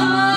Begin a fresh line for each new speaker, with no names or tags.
Oh.